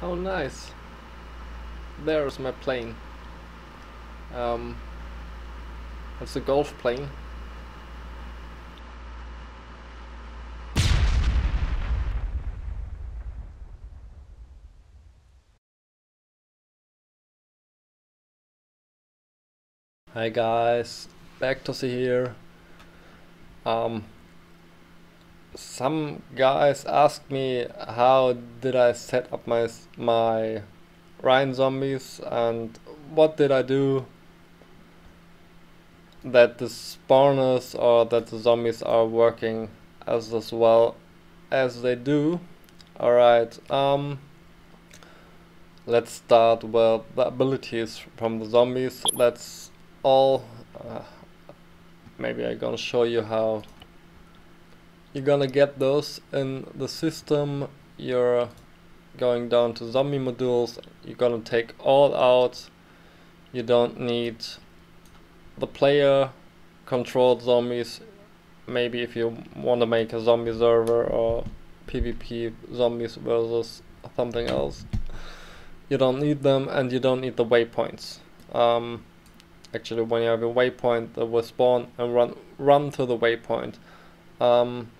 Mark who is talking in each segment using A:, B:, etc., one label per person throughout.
A: Oh, nice. There's my plane. Um, it's a golf plane. Hi guys, back to see here. Um, some guys asked me how did I set up my my Ryan zombies and what did I do that the spawners or that the zombies are working as as well as they do. Alright, um let's start with the abilities from the zombies. Let's all uh, maybe I'm gonna show you how you're gonna get those in the system. You're going down to zombie modules. You're gonna take all out. You don't need the player controlled zombies. Maybe if you want to make a zombie server or PvP zombies versus something else. You don't need them and you don't need the waypoints. Um, actually when you have a waypoint that will spawn and run run to the waypoint. Um,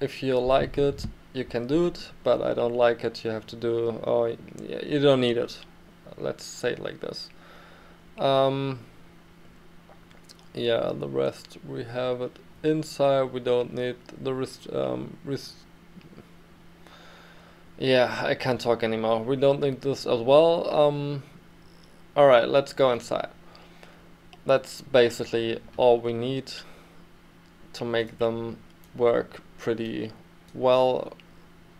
A: if you like it, you can do it, but I don't like it, you have to do, oh, you don't need it. Let's say it like this. Um, yeah, the rest we have it inside, we don't need the rest, um, rest yeah, I can't talk anymore. We don't need this as well. Um, Alright, let's go inside. That's basically all we need to make them work pretty well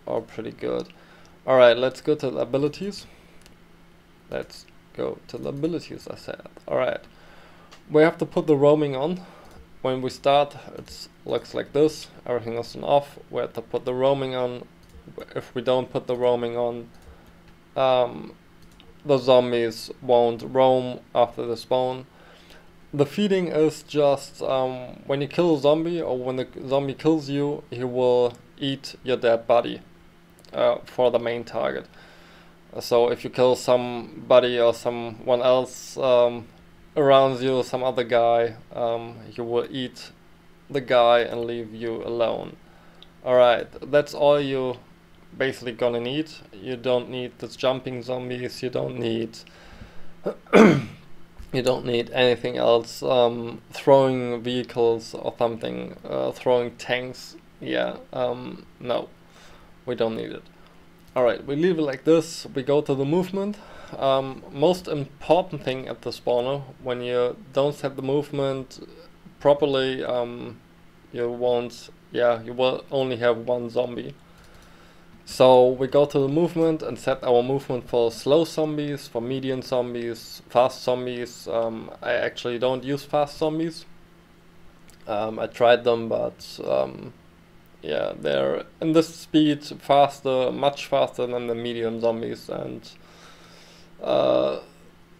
A: or pretty good. Alright, let's go to the abilities. Let's go to the abilities I said. Alright. We have to put the roaming on. When we start it looks like this. Everything is on off. We have to put the roaming on. If we don't put the roaming on um, the zombies won't roam after the spawn the feeding is just um, when you kill a zombie or when the zombie kills you, he will eat your dead body uh, for the main target. So if you kill somebody or someone else um, around you, some other guy, um, he will eat the guy and leave you alone. Alright, that's all you basically gonna need. You don't need the jumping zombies, you don't need you don't need anything else. Um, throwing vehicles or something, uh, throwing tanks, yeah, um, no, we don't need it. Alright, we leave it like this, we go to the movement. Um, most important thing at the spawner, when you don't set the movement properly, um, you won't, yeah, you will only have one zombie. So we go to the movement and set our movement for slow zombies, for medium zombies, fast zombies. Um, I actually don't use fast zombies. Um, I tried them, but um, yeah, they're in this speed faster, much faster than the medium zombies, and uh,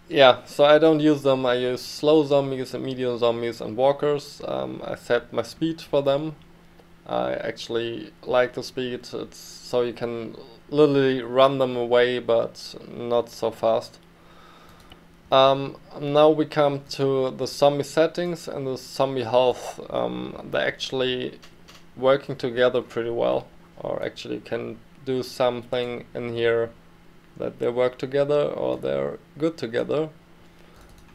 A: yeah, so I don't use them. I use slow zombies and medium zombies and walkers. Um, I set my speed for them I actually like the speed, it's so you can literally run them away but not so fast. Um, now we come to the zombie settings and the zombie health. Um, they're actually working together pretty well or actually can do something in here that they work together or they're good together.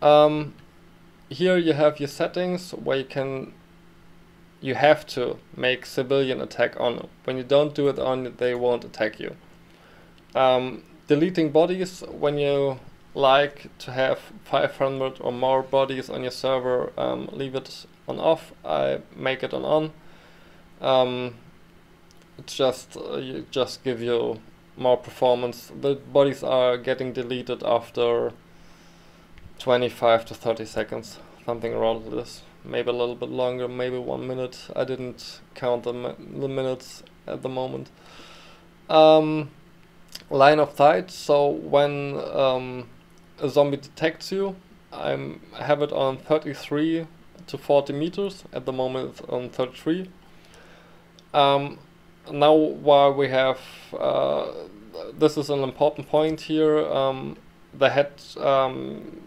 A: Um, here you have your settings where you can you have to make civilian attack on. When you don't do it on, they won't attack you. Um, deleting bodies, when you like to have 500 or more bodies on your server, um, leave it on off. I make it on on. Um, just uh, you just give you more performance. The bodies are getting deleted after 25 to 30 seconds, something around this maybe a little bit longer, maybe one minute. I didn't count the, the minutes at the moment. Um, line of sight, so when um, a zombie detects you, I have it on 33 to 40 meters, at the moment it's on 33. Um, now while we have uh, this is an important point here um, the head um,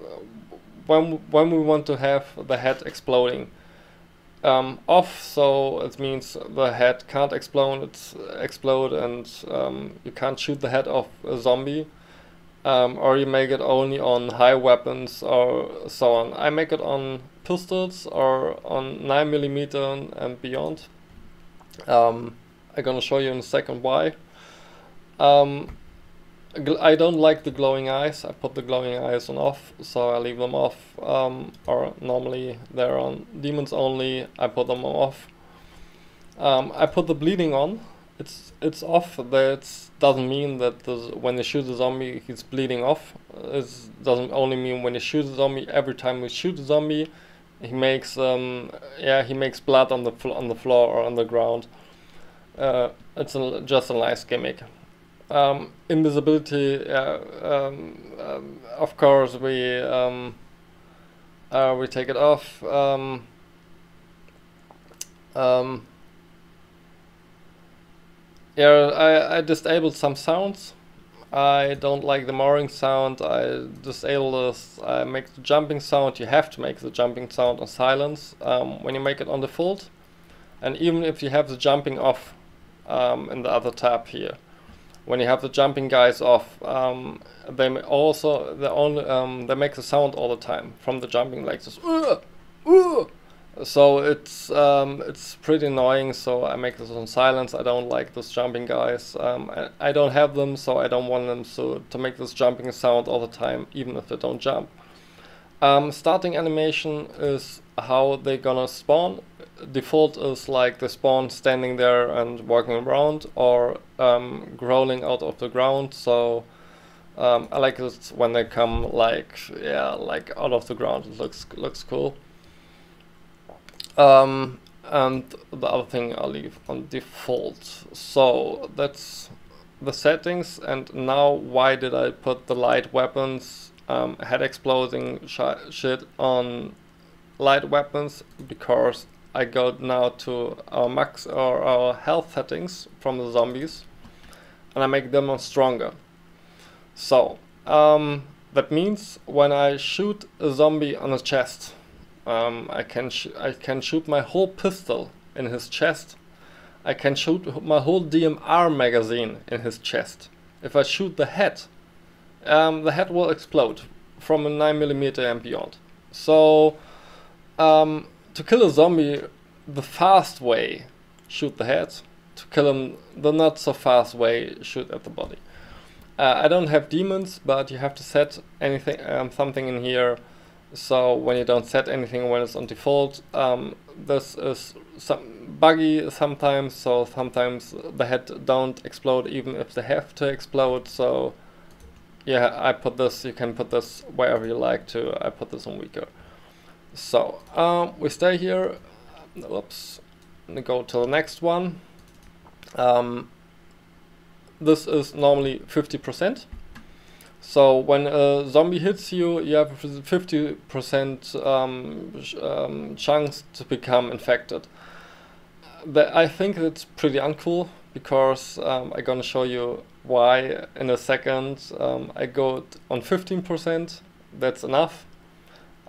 A: when when we want to have the head exploding um, off so it means the head can't explode it's explode and um, you can't shoot the head off a zombie um, or you make it only on high weapons or so on. I make it on pistols or on 9mm and beyond. Um, I'm gonna show you in a second why. Um, I don't like the glowing eyes. I put the glowing eyes on off, so I leave them off. Um, or normally they're on demons only. I put them off. Um, I put the bleeding on. It's it's off. That doesn't mean that when you shoot a zombie, he's bleeding off. It doesn't only mean when you shoot a zombie. Every time we shoot a zombie, he makes um yeah he makes blood on the on the floor or on the ground. Uh, it's a, just a nice gimmick. Um, invisibility, uh, um, um, of course, we um, uh, we take it off. Um, yeah, I, I disabled some sounds. I don't like the mooring sound. I disable this. I make the jumping sound. You have to make the jumping sound on silence um, when you make it on default. And even if you have the jumping off um, in the other tab here, when you have the jumping guys off, um, they also they only um, they make the sound all the time from the jumping like this. Uh, uh, so it's um, it's pretty annoying. So I make this on silence. I don't like those jumping guys. Um, I, I, don't have them, so I don't want them so to make this jumping sound all the time, even if they don't jump. Um, starting animation is how they're gonna spawn. Default is like the spawn standing there and walking around, or um, crawling out of the ground. So um, I like it when they come like yeah, like out of the ground. It looks looks cool. Um, and the other thing I'll leave on default. So that's the settings and now why did I put the light weapons um, head exploding shit on light weapons because I go now to our max or our health settings from the zombies and I make them stronger. So um, that means when I shoot a zombie on the chest um, I can I can shoot my whole pistol in his chest. I can shoot my whole DMR magazine in his chest. If I shoot the head, um, the head will explode from a 9mm and beyond. So, um, to kill a zombie the fast way, shoot the head. To kill him the not so fast way, shoot at the body. Uh, I don't have demons, but you have to set anything, um, something in here so when you don't set anything when it's on default, um, this is some buggy sometimes. So sometimes the head don't explode even if they have to explode. So yeah, I put this. You can put this wherever you like to. I put this on weaker. So um, we stay here. Whoops. Go to the next one. Um, this is normally 50%. So when a zombie hits you, you have a 50% um, um, chance to become infected. But I think it's pretty uncool because um, I'm gonna show you why in a second. Um, I go on 15%, that's enough.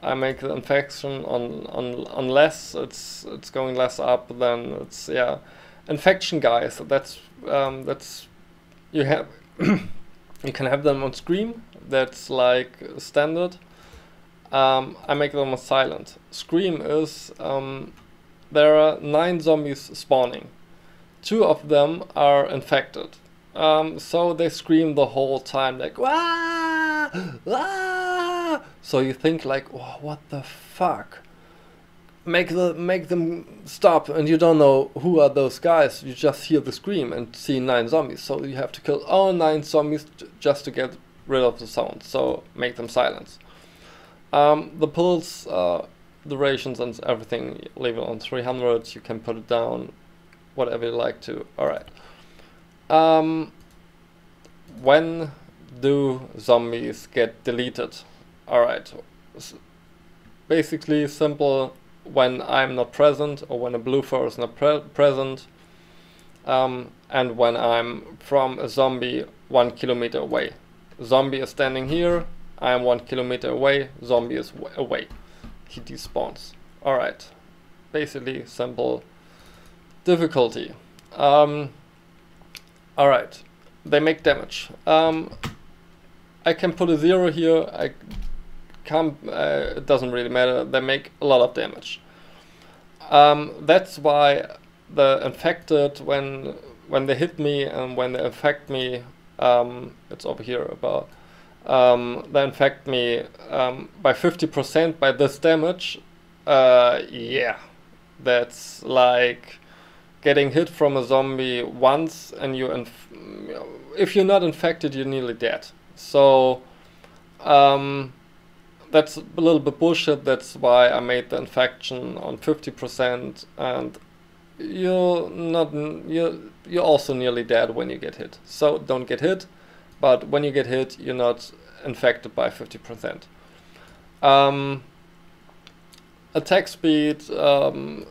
A: I make the infection on, on, on less, it's, it's going less up, then it's, yeah. Infection guys, that's, um, that's, you have you can have them on screen that's like standard um, I make them on silent scream is um, there are nine zombies spawning two of them are infected um, so they scream the whole time like Wah! Wah! So you think like oh, what the fuck? Make the make them stop and you don't know who are those guys. You just hear the scream and see nine zombies. So you have to kill all nine zombies just to get rid of the sound. So make them silence um, the pulse uh, durations and everything leave it on 300 you can put it down whatever you like to. All right um, when do zombies get deleted all right basically simple when I'm not present or when a BLUFOR is not pre present. Um, and when I'm from a zombie one kilometer away. Zombie is standing here, I am one kilometer away, zombie is away. He despawns. Alright, basically simple difficulty. Um, Alright, they make damage. Um, I can put a zero here, I can't, uh, it doesn't really matter, they make a lot of damage. Um, that's why the infected, when when they hit me and when they affect me, um, it's over here about, um, they infect me um, by 50% by this damage, uh, yeah, that's like getting hit from a zombie once and you, if you're not infected, you're nearly dead. So, um, that's a little bit bullshit. That's why I made the infection on 50% and you're not you're you're also nearly dead when you get hit. So don't get hit, but when you get hit, you're not infected by 50%. Um, attack speed, um,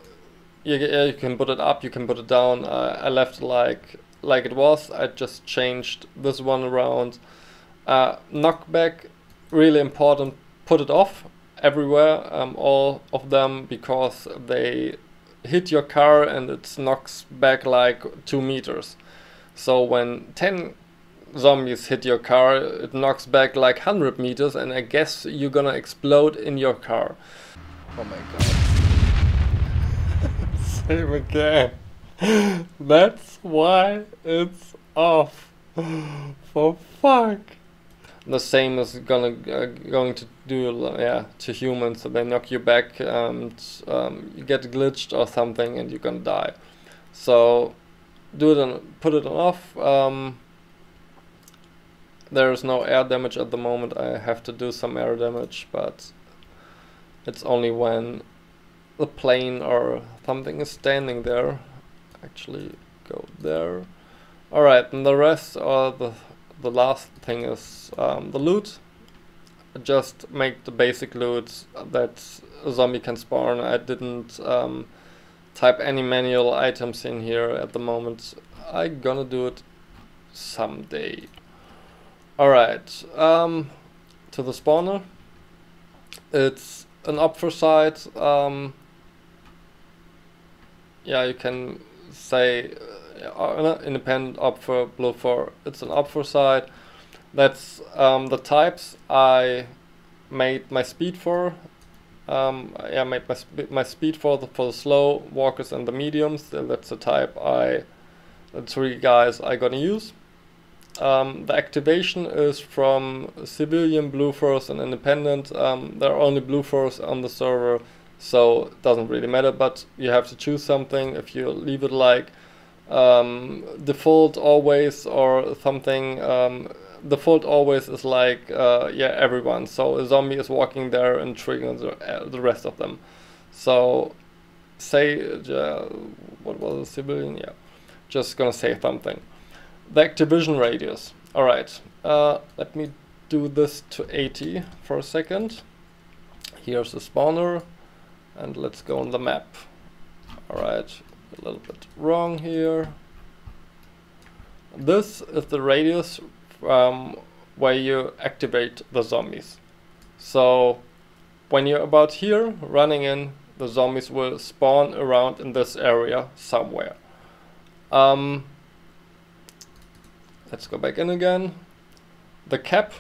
A: you, you can put it up, you can put it down. Uh, I left like like it was. I just changed this one around. Uh, knockback, really important. Put it off everywhere, um, all of them, because they hit your car and it knocks back like two meters. So when 10 zombies hit your car, it knocks back like 100 meters and I guess you're gonna explode in your car. Oh my god. Same again. That's why it's off. For fuck the same is gonna uh, going to do yeah to humans so they knock you back and um, you get glitched or something and you're gonna die. So do it and put it on off um, there is no air damage at the moment I have to do some air damage but it's only when the plane or something is standing there actually go there. Alright and the rest are the the last thing is um, the loot. Just make the basic loot that a zombie can spawn. I didn't um, type any manual items in here at the moment. I'm gonna do it someday. Alright, um, to the spawner. It's an OPFOR site. Um, yeah, you can say uh, independent OPFOR blue for it's an OPFOR side. That's um, the types I made my speed for. Um, yeah, made my sp my speed for the for the slow walkers and the mediums. That's the type I the three guys I gonna use. Um, the activation is from civilian, blue force, and independent. Um, there are only blue force on the server, so it doesn't really matter. But you have to choose something. If you leave it like um, default always or something. Um, default always is like uh, yeah everyone. So a zombie is walking there and triggering the, uh, rest of them. So say uh, what was a civilian? Yeah, just gonna say something. The activation radius. All right. Uh, let me do this to 80 for a second. Here's the spawner, and let's go on the map. All right a little bit wrong here. This is the radius um, where you activate the zombies. So when you're about here running in, the zombies will spawn around in this area somewhere. Um, let's go back in again. The cap,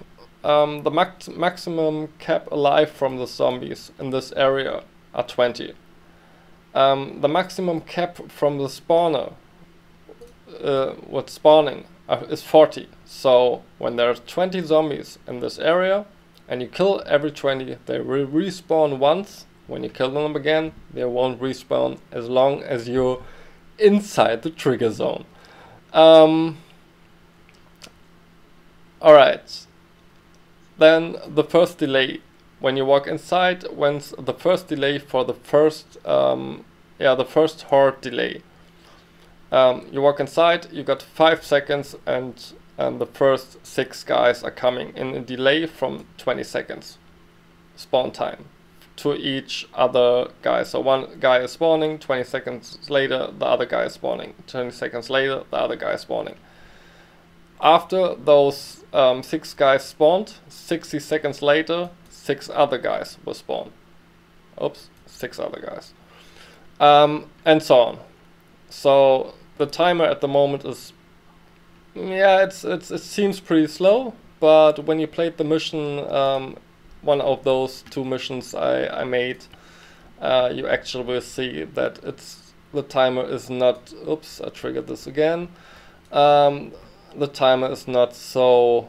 A: um, the max maximum cap alive from the zombies in this area are 20 um, the maximum cap from the spawner uh, what's spawning uh, is 40 so when there are 20 zombies in this area and you kill every 20 they will respawn once. When you kill them again they won't respawn as long as you're inside the trigger zone. Um, alright. Then the first delay when you walk inside, when's the first delay for the first, um, yeah, the first horde delay. Um, you walk inside, you got five seconds, and and the first six guys are coming in a delay from 20 seconds spawn time to each other guy. So one guy is spawning, 20 seconds later the other guy is spawning, 20 seconds later the other guy is spawning. After those um, six guys spawned, 60 seconds later, six other guys will spawn. Oops, six other guys. Um, and so on. So the timer at the moment is, yeah, it's, it's it seems pretty slow, but when you played the mission, um, one of those two missions I, I made, uh, you actually will see that it's the timer is not, oops, I triggered this again. Um, the timer is not so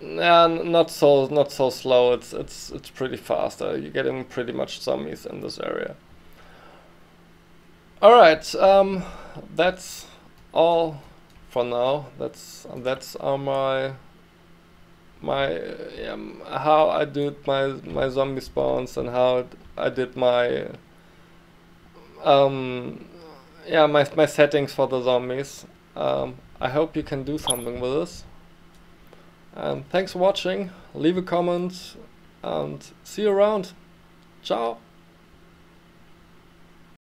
A: yeah, not so not so slow. It's it's it's pretty fast. Uh, you're getting pretty much zombies in this area. All right, um, that's all for now. That's that's my my um, how I did my my zombie spawns and how I did my um yeah my my settings for the zombies. Um, I hope you can do something with this. And thanks for watching. Leave a comment and see you around. Ciao.